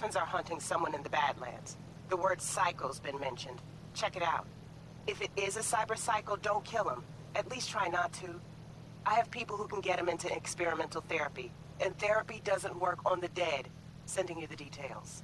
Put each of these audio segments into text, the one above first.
Hey, are hunting someone in the Badlands. The word psycho's been mentioned. Check it out. If it is a cyber psycho, don't kill him. At least try not to. I have people who can get him into experimental therapy. And therapy doesn't work on the dead. Sending you the details.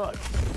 Fuck?